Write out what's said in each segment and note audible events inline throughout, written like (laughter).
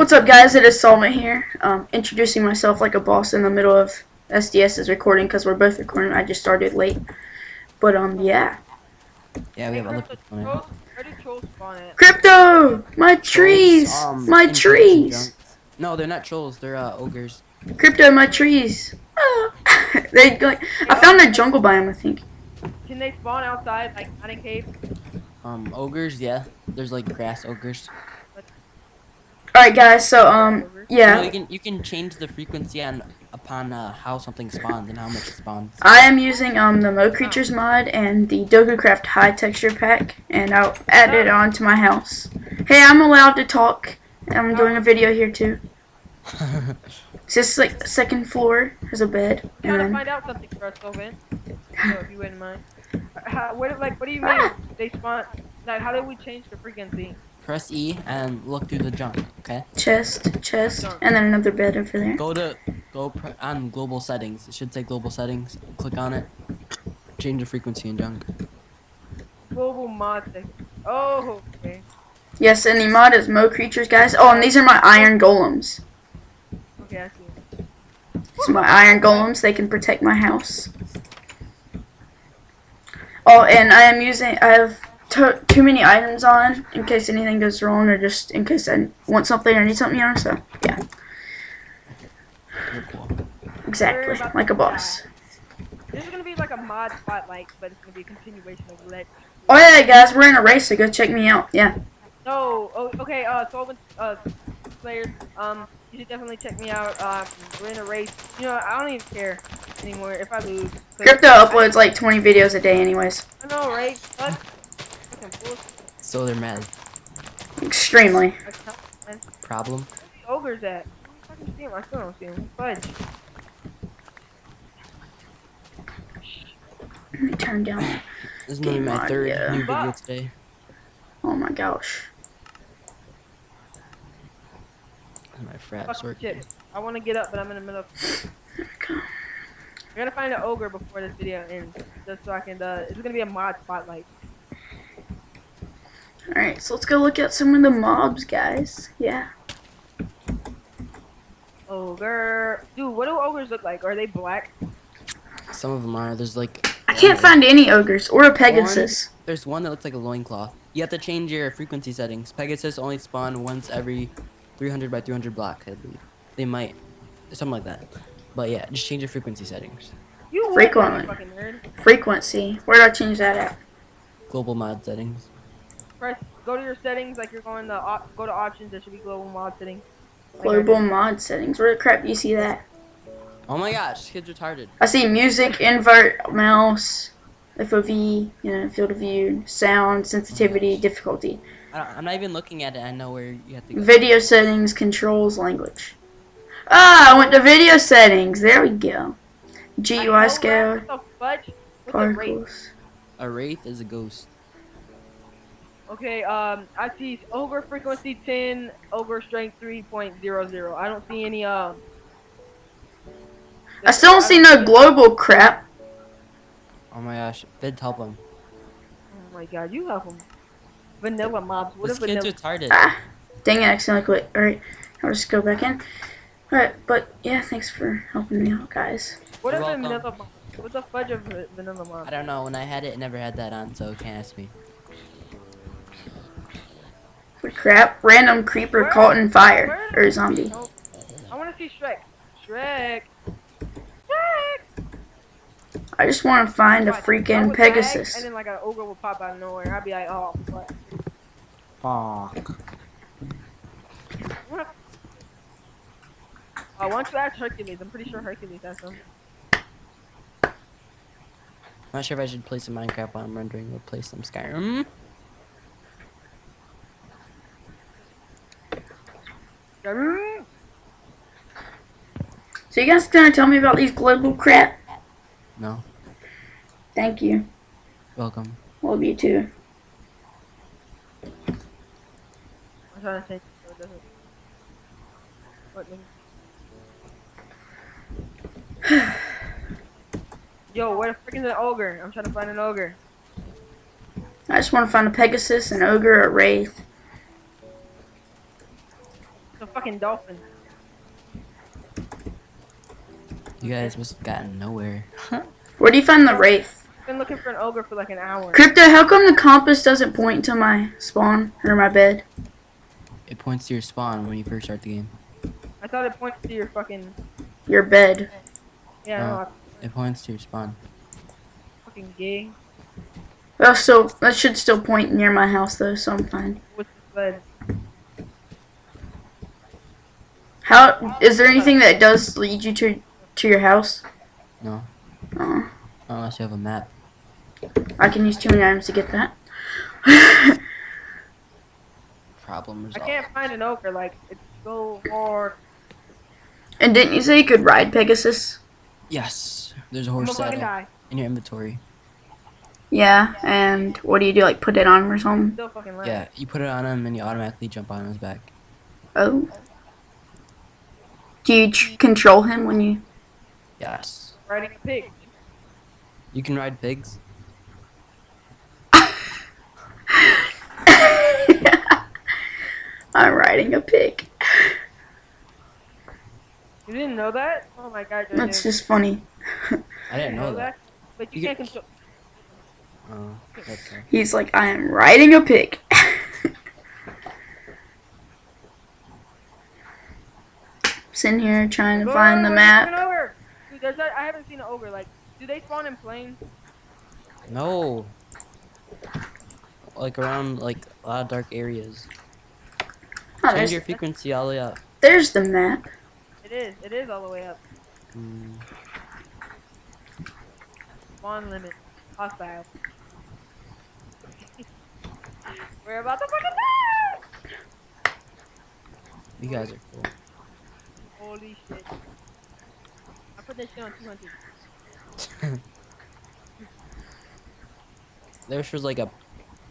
What's up, guys? It is Solomon here, um, introducing myself like a boss in the middle of SDS's recording because we're both recording. I just started late, but um, yeah. Yeah, we have other Crypto, people in it. trolls- Where did trolls spawn at? Crypto, my trees, Um, my trees. No, they're not trolls. They're uh, ogres. crypto, my trees. Ah. (laughs) they go. I found a jungle biome, I think. Can they spawn outside, like not in cave? Um, ogres. Yeah, there's like grass ogres. All right, guys. So um, You, know, yeah, you can you can change the frequency on upon uh, how something spawns and how much it spawns. I am using um the Mo Creatures mod and the Dokucraft High Texture Pack, and I'll add it on to my house. Hey, I'm allowed to talk. I'm doing a video here too. (laughs) It's just like second floor has a bed, I'm trying to find out something for us, Sylvan. So if you wouldn't mind. How, what, like, what do you mean (laughs) they spawn? Like, how did we change the frequency? Press E and look through the junk. Okay. chest, chest, and then another bed over there. Go to go pr- on global settings. It should say global settings. Click on it. Change the frequency in junk. Global mod. Oh, okay. Yes, and the mod is Mo Creatures, guys. Oh, and these are my Iron Golems. Okay, I see. These are my Iron Golems. They can protect my house. Oh, and I am using. I have to too many items on in case anything goes wrong, or just in case I want something or need something, you know. So yeah, exactly, like a boss. This is gonna be like a mod spotlight, but it's gonna be a continuation of Let. Oh yeah, guys, we're in a race, so go check me out. Yeah. No, oh, okay, uh, Solvent, uh, players, um, you should definitely check me out. Um, we're in a race. You know, I don't even care anymore if I lose. Crypto uploads like 20 videos a day, anyways. I know, right? What? Fucking bullshit. So they're mad. Extremely. Like, Problem. Where the ogres at? I fucking see him. I still don't see him. Fudge. Let me turn down. This is gonna be Game my third yeah. new video today. Oh my gosh. My frat Fuck sort. shit. I want to get up, but I'm in the middle of. There we go. I gotta find an ogre before this video ends, just so I can. Uh, it's gonna be a mod spotlight. Alright, so let's go look at some of the mobs, guys. Yeah. Ogre. Dude, what do ogres look like? Are they black? Some of them are. There's like. I can't find any ogres or a Pegasus. There's one that looks like a loincloth. You have to change your frequency settings. Pegasus only spawn once every 300 by 300 block, I believe. They might. Something like that. But yeah, just change your frequency settings. You would, Frequently. fucking nerd. Frequency. Where do I change that at? Global mod settings. Press. Go to your settings, like you're going to op- go to options. There should be global mod settings. Like Global did. mod settings. Where the crap do you see that? Oh my gosh, this kid's retarded. I see music, invert, mouse, FOV, you know, field of view, sound, sensitivity, difficulty. I don't, I'm not even looking at it. I know where you have to go. Video settings, controls, language. Ah, I went to video settings. There we go. GUI scale, What the fudge? A particles. A wraith is a ghost. Okay, um, I see ogre frequency 10, ogre strength 3.00. I don't see any, um. I still don't see no global crap. Oh my gosh, Vid help him. Oh my god, you help them. Vanilla mobs. What This if kid's vanilla? retarded. Ah, dang it, I accidentally quit. Alright, I'll just go back in. Alright, but yeah, thanks for helping me out, guys. What if You're welcome. vanilla mobs? What's the fudge of va- vanilla I don't know. When I had it, it never had that on, so can't ask me. What crap? Random creeper Where- caught in fire. where- Or zombie. Nope. I want to see Shrek. Shrek. Shrek. I just want to find a freaking would lag, Pegasus. And then like an ogre will pop out of nowhere. I'd be like, oh, what? Fuck. What? Uh, why don't you ask Hercules? I'm pretty sure Hercules has some. I'm not sure if I should play some Minecraft while I'm rendering or play some Skyrim. So you guys gonna tell me about these global crap? No. Thank you. Welcome. Love you too. I'm trying to think. so it doesn't- What, nigga? (sighs) Yo, where the frick is an ogre? I'm trying to find an ogre. I just want to find a Pegasus, an ogre, a wraith. It's a fucking dolphin. You guys must have gotten nowhere. Where do you find the wraith? I've been looking for an ogre for like an hour. Crypto, how come the compass doesn't point to my spawn or my bed? it points to your spawn when you first start the game. I thought it points to your fucking Your bed. yeah, no, Oh. Uh, it points to your spawn. fucking gay. Well, so that should still point near my house though, so I'm fine. With the sled. How is there anything that does lead you to to your house? No, Oh, unless you have a map. I can use too many items to get that. Problem I can't find an ogre. Like it's so hard. and didn't you say you could ride Pegasus? Yes, there's a I'm horse saddle in your inventory. Yeah, and what do you do? Like put it on him or something? Still fucking left. Yeah, you put it on him and you automatically jump on his back. Oh. Do you tr- control him when you? Yes. Riding a pig. You can ride pigs. (laughs) I'm riding a pig. You didn't know that? Oh my god, you're That's just funny. I didn't know that. But you, You can't get- control. Oh, that's right. He's like, I am riding a pig. Sitting here trying to Whoa, find the map. An ogre. Dude, there's a, I haven't seen an ogre. Like, do they spawn in plains? No. Like around like a lot of dark areas. Oh, Change there's, your frequency all the way up. there's the map. It is. It is all the way up. Mm, Spawn limit. Hostile. (laughs) We're about to fucking die! you guys are cool. Holy shit. I put that shit on 200. (laughs) There was like a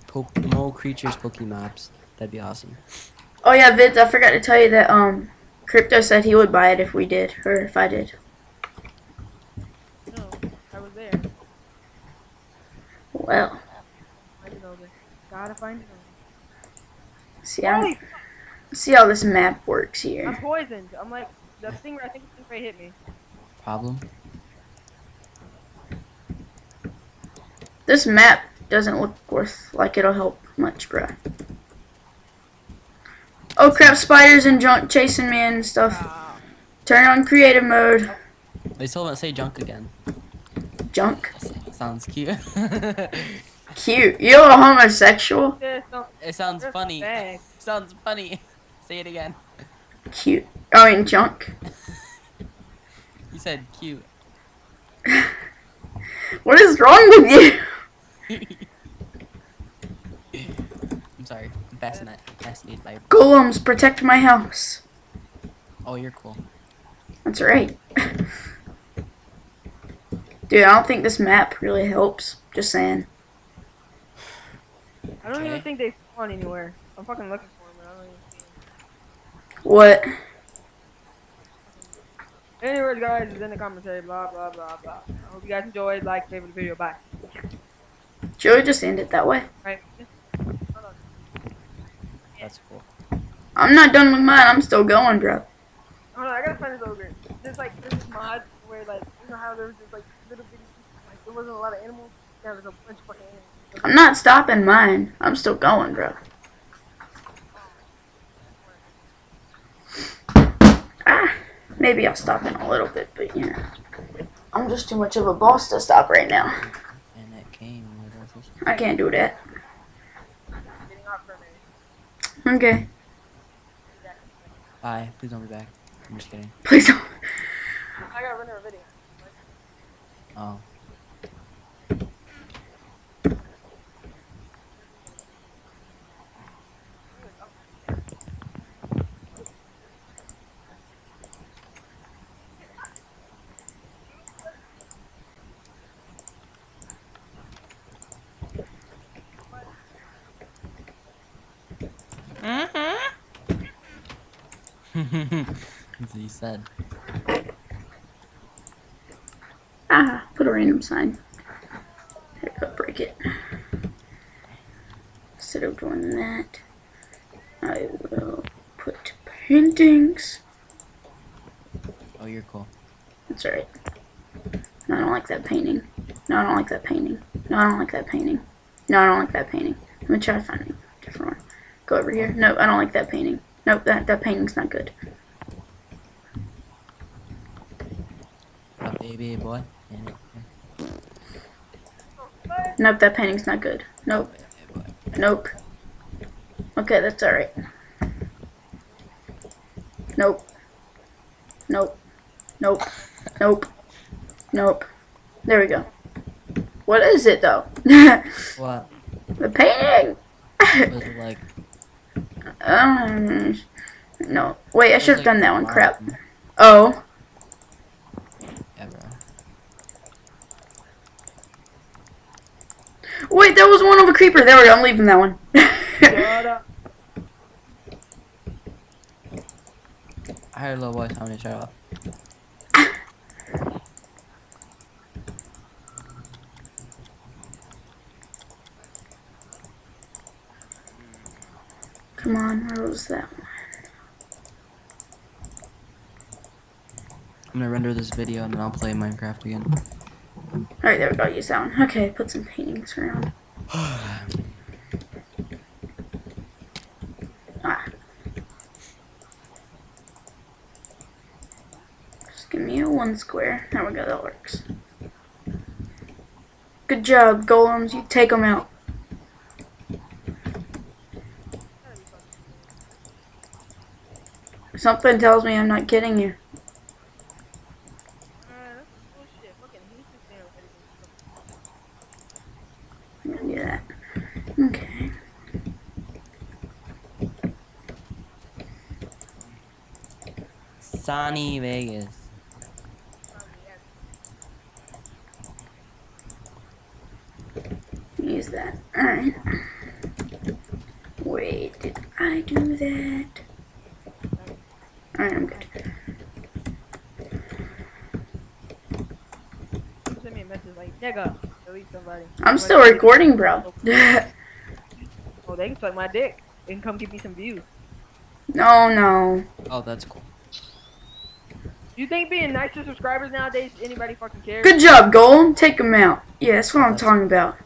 po- mo creatures Pokemaps. That'd be awesome. Oh yeah, Vids, I forgot to tell you that um, Crypto said he would buy it if we did, or if I did. No, I was there. Well, I didn't this. Gotta find it. see how see how this map works here. I'm poisoned. I'm like, the thing I think the stingray hit me. Problem? This map doesn't look worth like it'll help much, bruh. Oh crap! Spiders and junk chasing me and stuff. Turn on creative mode. They still haven't say junk again. Junk. Sounds cute. (laughs) Cute. You're a homosexual. It sounds funny. some. (laughs) Sounds funny. Say it again. Cute. Oh, and junk. (laughs) You said cute. (laughs) What is wrong with you? (laughs) I'm sorry. I'm fascinated, fascinated by. Golems protect my house. Oh, you're cool. That's right. Dude, I don't think this map really helps. Just saying. I don't even think they spawn anywhere. I'm fucking looking for them, but I don't even see them. What? Anyways, guys, it's in the commentary. Blah blah blah blah. I hope you guys enjoyed. Like, favorite the video. Bye. Joey just end it that way. Right. Hold on. That's cool. I'm not done with mine. I'm still going, bro. Hold on. I gotta find this ogre. There's like there's this mod where like you know how there's just like little bitty like there wasn't a lot of animals. Now there's a bunch of fucking animals. I'm not stopping mine. I'm still going, bro. Ah, maybe I'll stop in a little bit, but you know. I'm just too much of a boss to stop right now. And it came with a fish. I can't do that. Getting off for a minute. Okay. Bye. Please don't be back. I'm just kidding. Please don't. I gotta render a video. Oh. That's what you said. Ah, put a random sign. Here, go break it. Instead of doing that, I will put paintings. Oh, you're cool. That's alright. No, I don't like that painting. No, I don't like that painting. No, I don't like that painting. No, I don't like that painting. Let me try to find a different one. Go over here. No, I don't like that painting. Nope, that, that painting's not good. Baby boy? Nope, that painting's not good. Nope, nope. Okay, that's alright. Nope. Nope. Nope. Nope. Nope. There we go. What is it though? (laughs) What? the painting! Was like? Um, no. Wait, I should have done that one. Crap. Oh. Yeah. Wait, that was one of a creeper. There we go. I'm leaving that one. (laughs) I heard a little boy me to shut up. Come on, where was that one? I'm gonna render this video and then I'll play Minecraft again. Alright, there we go. Use that one. Okay, put some paintings around. (sighs) Ah. Just give me a one square. There we go. That works. Good job, golems. You take them out. Something tells me I'm not kidding you. That's bullshit. Fucking he's just saying everything. I'm gonna do that. Okay. Sony Vegas. Use that. Alright. Wait, did I do that? Alright, I'm good. Send me a message like, nigga, delete somebody. I'm still recording, bro. (laughs) Oh, they can suck my dick and come give me some views. no, no. Oh, that's cool. You think being nice to subscribers nowadays, anybody fucking cares? Good job, Golem. Take him out. Yeah, that's what I'm talking about.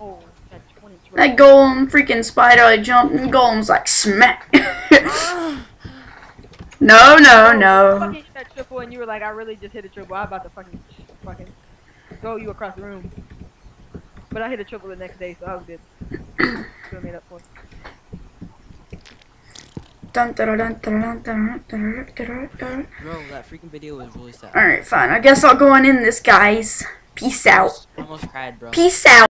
Oh, got 20 That Golem freaking spider, I jumped and Golem's like smack. (laughs) (gasps) no, no, You no. fucking hit that triple and you were like, I really just hit a triple. I'm about to fucking, fucking throw you across the room. But I hit a triple the next day, so I was good. so I made up for it. Bro, that freaking video was really sad. Alright, fine. I guess I'll go on in this, guys. Peace out. Almost cried, bro. Peace out.